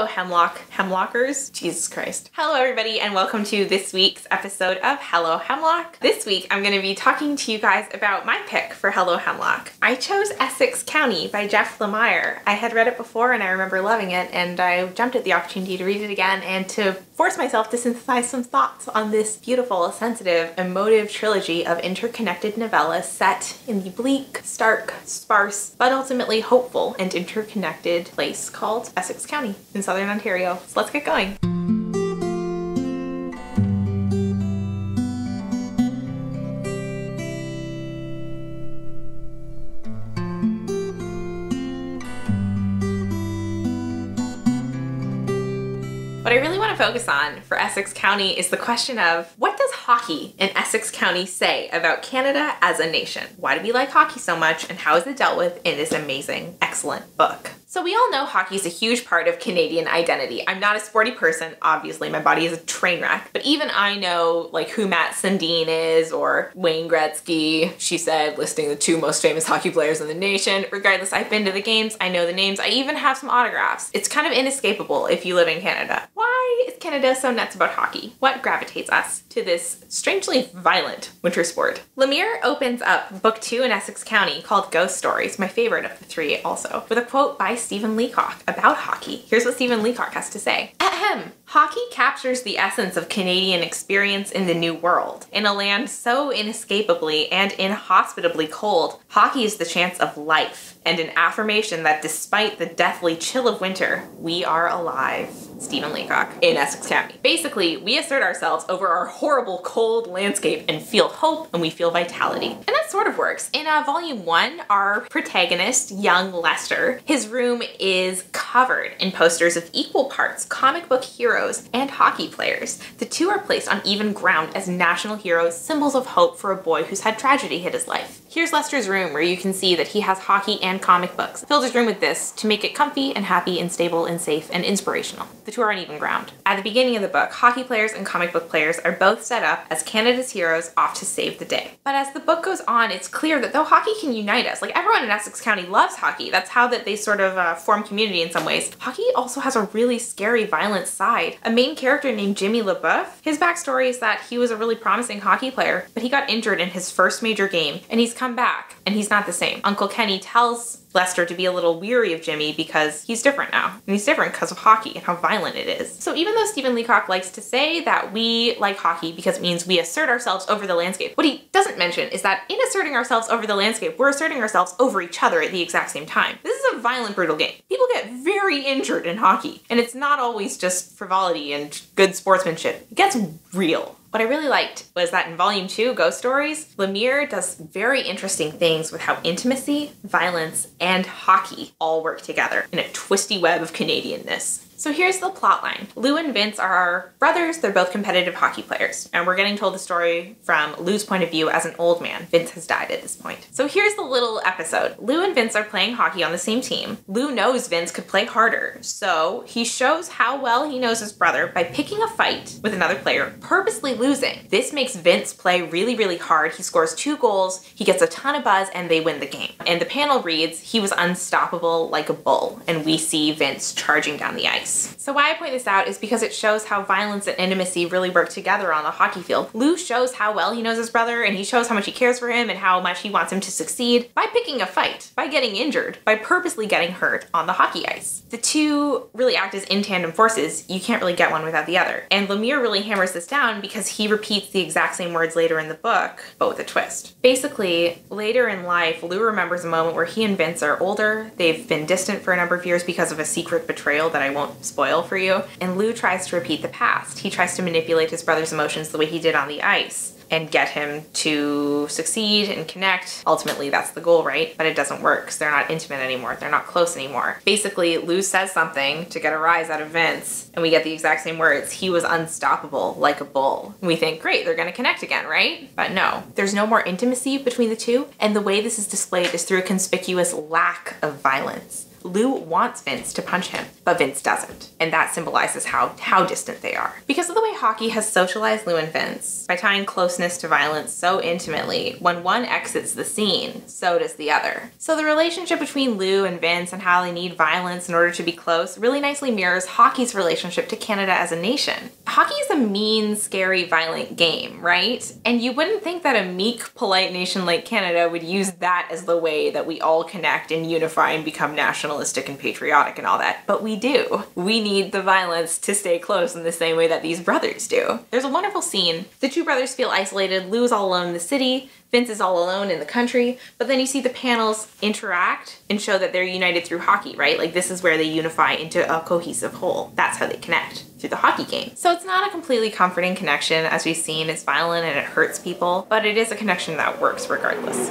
Hello, Hemlock Hemlockers. Jesus Christ. Hello, everybody, and welcome to this week's episode of Hello Hemlock. This week, I'm going to be talking to you guys about my pick for Hello Hemlock. I chose Essex County by Jeff Lemire. I had read it before and I remember loving it, and I jumped at the opportunity to read it again and to force myself to synthesize some thoughts on this beautiful, sensitive, emotive trilogy of interconnected novellas set in the bleak, stark, sparse, but ultimately hopeful and interconnected place called Essex County in southern Ontario. So let's get going. What I really want to focus on for Essex County is the question of what does hockey in Essex County say about Canada as a nation? Why do we like hockey so much and how is it dealt with in this amazing, excellent book? So we all know hockey is a huge part of Canadian identity. I'm not a sporty person, obviously, my body is a train wreck, but even I know like who Mats Sundin is or Wayne Gretzky, she said, listing the two most famous hockey players in the nation. Regardless, I've been to the games, I know the names, I even have some autographs. It's kind of inescapable if you live in Canada. Why is Canada so nuts about hockey? What gravitates us to this strangely violent winter sport? Lemire opens up book two in Essex County called Ghost Stories, my favorite of the three also, with a quote by Stephen Leacock about hockey. Here's what Stephen Leacock has to say. Ahem. Hockey captures the essence of Canadian experience in the New World. In a land so inescapably and inhospitably cold, hockey is the chance of life and an affirmation that despite the deathly chill of winter, we are alive. Stephen Leacock in Essex County. Basically, we assert ourselves over our horrible cold landscape and feel hope and we feel vitality. And that sort of works. In uh, volume one, our protagonist, young Lester, his room is covered in posters of equal parts comic book heroes and hockey players. The two are placed on even ground as national heroes, symbols of hope for a boy who's had tragedy hit his life. Here's Lester's room where you can see that he has hockey and comic books. Filled his room with this to make it comfy and happy and stable and safe and inspirational. The two are on even ground. At the beginning of the book, hockey players and comic book players are both set up as Canada's heroes off to save the day. But as the book goes on, it's clear that though hockey can unite us, like everyone in Essex County loves hockey, that's how that they sort of form community in some ways, hockey also has a really scary, violent side. A main character named Jimmy Lebeuf, his backstory is that he was a really promising hockey player, but he got injured in his first major game, and he's come back, and he's not the same. Uncle Kenny tells Lester to be a little weary of Jimmy because he's different now. And he's different because of hockey and how violent it is. So even though Stephen Leacock likes to say that we like hockey because it means we assert ourselves over the landscape, what he doesn't mention is that in asserting ourselves over the landscape, we're asserting ourselves over each other at the exact same time. This is a violent, brutal game. People get very injured in hockey, and it's not always just frivolity and good sportsmanship. It gets real. What I really liked was that in volume two, Ghost Stories, Lemire does very interesting things with how intimacy, violence, and hockey all work together in a twisty web of Canadianness. So here's the plot line. Lou and Vince are our brothers. They're both competitive hockey players. And we're getting told the story from Lou's point of view as an old man. Vince has died at this point. So here's the little episode. Lou and Vince are playing hockey on the same team. Lou knows Vince could play harder. So he shows how well he knows his brother by picking a fight with another player, purposely losing. This makes Vince play really, really hard. He scores two goals, he gets a ton of buzz, and they win the game. And the panel reads, he was unstoppable like a bull. And we see Vince charging down the ice. So why I point this out is because it shows how violence and intimacy really work together on the hockey field. Lou shows how well he knows his brother and he shows how much he cares for him and how much he wants him to succeed by picking a fight, by getting injured, by purposely getting hurt on the hockey ice. The two really act as in tandem forces. You can't really get one without the other. And Lemire really hammers this down because he repeats the exact same words later in the book, but with a twist. Basically, later in life, Lou remembers a moment where he and Vince are older. They've been distant for a number of years because of a secret betrayal that I won't spoil for you. And Lou tries to repeat the past. He tries to manipulate his brother's emotions the way he did on the ice and get him to succeed and connect. Ultimately, that's the goal, right? But it doesn't work because they're not intimate anymore. They're not close anymore. Basically, Lou says something to get a rise out of Vince, and we get the exact same words. He was unstoppable like a bull. And we think, great, they're gonna connect again, right? But no, there's no more intimacy between the two, and the way this is displayed is through a conspicuous lack of violence. Lou wants Vince to punch him, but Vince doesn't. And that symbolizes how, how distant they are. Because of the way hockey has socialized Lou and Vince, by tying closeness to violence so intimately, when one exits the scene, so does the other. So the relationship between Lou and Vince and how they need violence in order to be close really nicely mirrors hockey's relationship to Canada as a nation. Hockey is a mean, scary, violent game, right? And you wouldn't think that a meek, polite nation like Canada would use that as the way that we all connect and unify and become nationalistic and patriotic and all that. But we do. We need the violence to stay close in the same way that these brothers do. There's a wonderful scene. The two brothers feel isolated. Lou's all alone in the city. Vince is all alone in the country, but then you see the panels interact and show that they're united through hockey, right? Like this is where they unify into a cohesive whole. That's how they connect through the hockey game. So it's not a completely comforting connection as we've seen. It's violent and it hurts people, but it is a connection that works regardless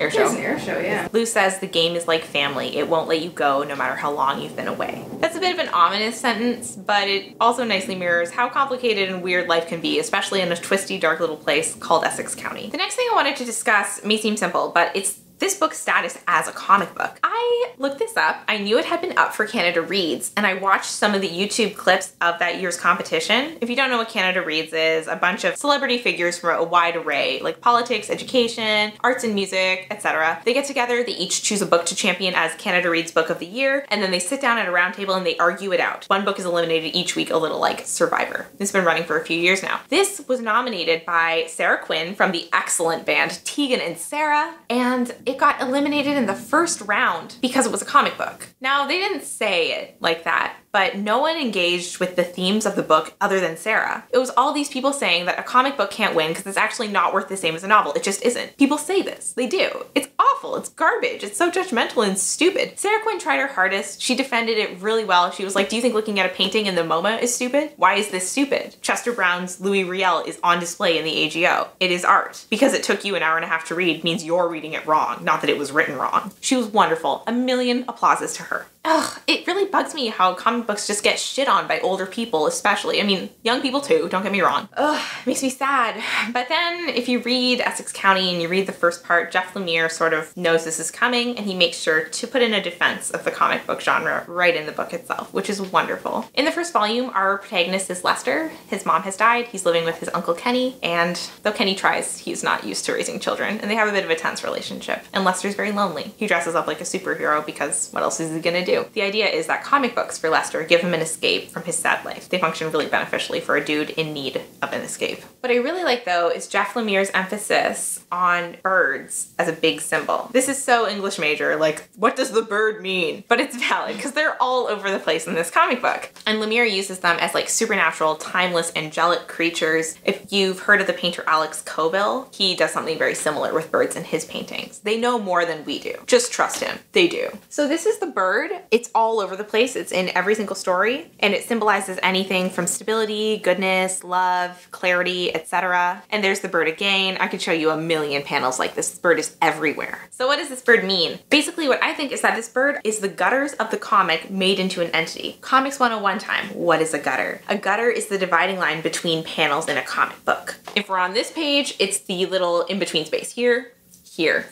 air show. It's an air show, yeah. Lou says the game is like family. It won't let you go no matter how long you've been away. That's a bit of an ominous sentence, but it also nicely mirrors how complicated and weird life can be, especially in a twisty, dark little place called Essex County. The next thing I wanted to discuss may seem simple, but it's this book's status as a comic book. I looked this up. I knew it had been up for Canada Reads, and I watched some of the YouTube clips of that year's competition. If you don't know what Canada Reads is, a bunch of celebrity figures from a wide array, like politics, education, arts and music, etc. They get together, they each choose a book to champion as Canada Reads Book of the Year, and then they sit down at a round table and they argue it out. One book is eliminated each week, a little like Survivor. It's been running for a few years now. This was nominated by Sara Quin from the excellent band Tegan and Sara, and it got eliminated in the first round because it was a comic book. Now, they didn't say it like that, but no one engaged with the themes of the book other than Sara. It was all these people saying that a comic book can't win because it's actually not worth the same as a novel. It just isn't. People say this. They do. It's awful. It's garbage. It's so judgmental and stupid. Sara Quin tried her hardest. She defended it really well. She was like, do you think looking at a painting in the MoMA is stupid? Why is this stupid? Chester Brown's Louis Riel is on display in the AGO. It is art. Because it took you an hour and a half to read means you're reading it wrong, not that it was written wrong. She was wonderful. A million applauses to her. Ugh, it really bugs me how comic books just get shit on by older people, especially. I mean, young people too, don't get me wrong. Ugh, it makes me sad. But then if you read Essex County and you read the first part, Jeff Lemire sort of knows this is coming and he makes sure to put in a defense of the comic book genre right in the book itself, which is wonderful. In the first volume, our protagonist is Lester. His mom has died, he's living with his uncle Kenny, and though Kenny tries, he's not used to raising children, and they have a bit of a tense relationship. And Lester's very lonely. He dresses up like a superhero because what else is he gonna do? Do. The idea is that comic books for Lester give him an escape from his sad life. They function really beneficially for a dude in need of an escape. What I really like though is Jeff Lemire's emphasis on birds as a big symbol. This is so English major, like, what does the bird mean? But it's valid because they're all over the place in this comic book. And Lemire uses them as like supernatural, timeless, angelic creatures. If you've heard of the painter Alex Colville, he does something very similar with birds in his paintings. They know more than we do. Just trust him. They do. So this is the bird. It's all over the place. It's in every single story and it symbolizes anything from stability, goodness, love, clarity, etc. And there's the bird again. I could show you a million panels like this. This bird is everywhere. So what does this bird mean? Basically what I think is that this bird is the gutters of the comic made into an entity. Comics 101 time. What is a gutter? A gutter is the dividing line between panels in a comic book. If we're on this page, it's the little in-between space here, here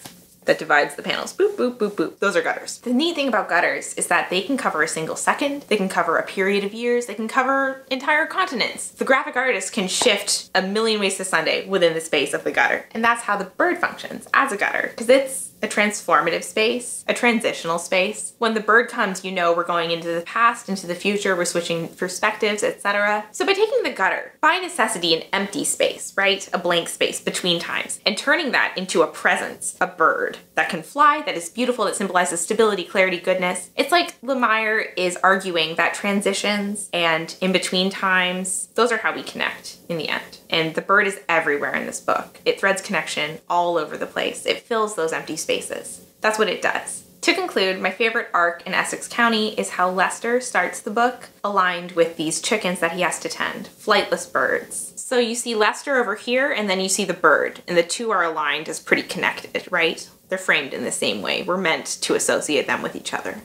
that divides the panels. Boop, boop, boop, boop. Those are gutters. The neat thing about gutters is that they can cover a single second, they can cover a period of years, they can cover entire continents. The graphic artist can shift a million ways to Sunday within the space of the gutter. And that's how the bird functions as a gutter, because it's a transformative space, a transitional space. When the bird comes, you know we're going into the past, into the future, we're switching perspectives, etc. So by taking the gutter, by necessity an empty space, right? A blank space between times, and turning that into a presence, a bird that can fly, that is beautiful, that symbolizes stability, clarity, goodness. It's like Lemire is arguing that transitions and in between times, those are how we connect in the end. And the bird is everywhere in this book. It threads connection all over the place. It fills those empty spaces. That's what it does. To conclude, my favorite arc in Essex County is how Lester starts the book aligned with these chickens that he has to tend, flightless birds. So you see Lester over here and then you see the bird and the two are aligned as pretty connected, right? They're framed in the same way. We're meant to associate them with each other.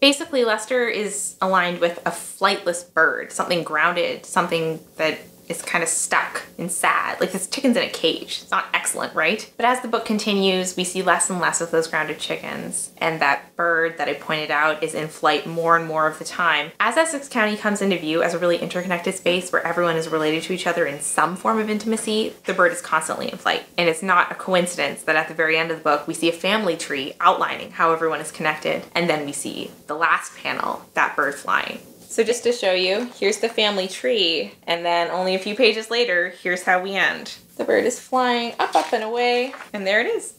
Basically, Lester is aligned with a flightless bird, something grounded, something that is kind of stuck and sad. Like this chicken's in a cage. It's not excellent, right? But as the book continues, we see less and less of those grounded chickens. And that bird that I pointed out is in flight more and more of the time. As Essex County comes into view as a really interconnected space where everyone is related to each other in some form of intimacy, the bird is constantly in flight. And it's not a coincidence that at the very end of the book, we see a family tree outlining how everyone is connected. And then we see the last panel, that bird flying. So just to show you, here's the family tree, and then only a few pages later, here's how we end. The bird is flying up, up, and away, and there it is.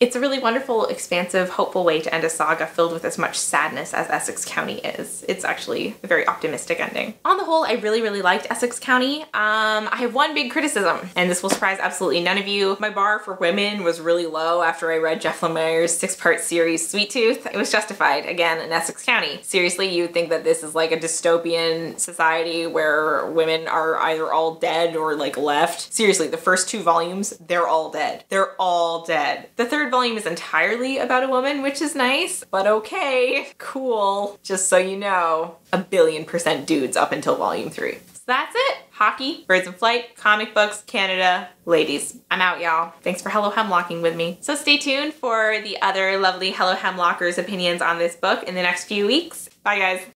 It's a really wonderful, expansive, hopeful way to end a saga filled with as much sadness as Essex County is. It's actually a very optimistic ending. On the whole, I really, really liked Essex County. Um, I have one big criticism, and this will surprise absolutely none of you. My bar for women was really low after I read Jeff Lemire's six-part series, Sweet Tooth. It was justified, again, in Essex County. Seriously, you would think that this is like a dystopian society where women are either all dead or like left. Seriously, the first two volumes, they're all dead. They're all dead. The volume is entirely about a woman, which is nice, but okay, cool. Just so you know, a billion percent dudes up until volume three. So that's it. Hockey, Birds in Flight, comic books, Canada, ladies. I'm out, y'all. Thanks for Hello Hemlocking with me. So stay tuned for the other lovely Hello Hemlockers opinions on this book in the next few weeks. Bye, guys.